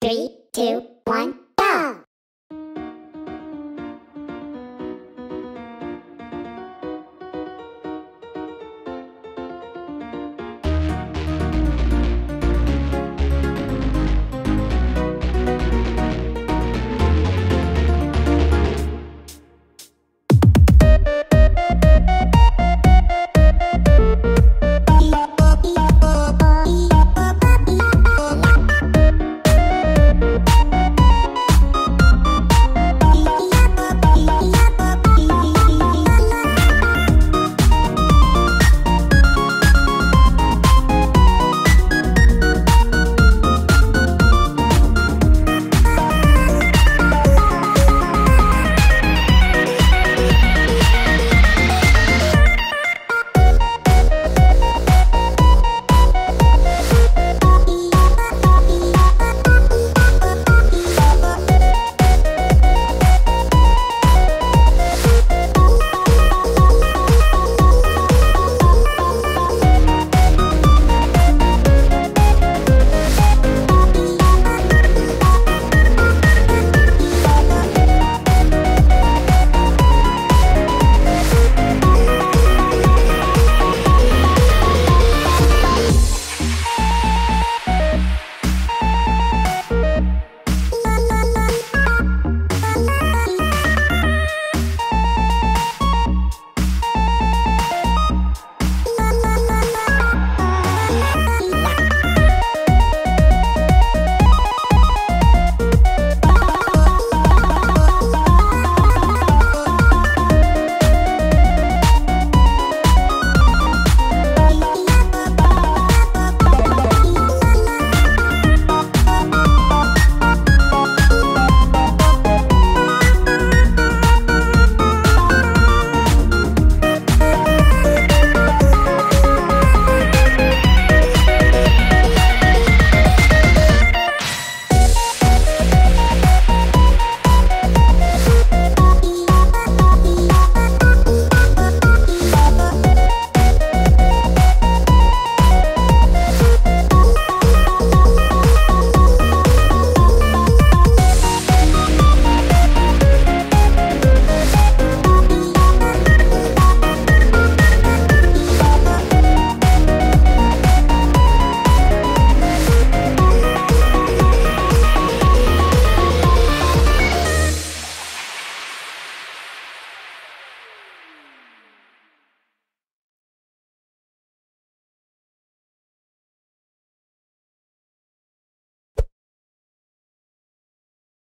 Three, two, one.